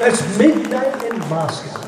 That's midnight in Moscow.